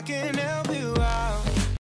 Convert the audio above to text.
rocking out.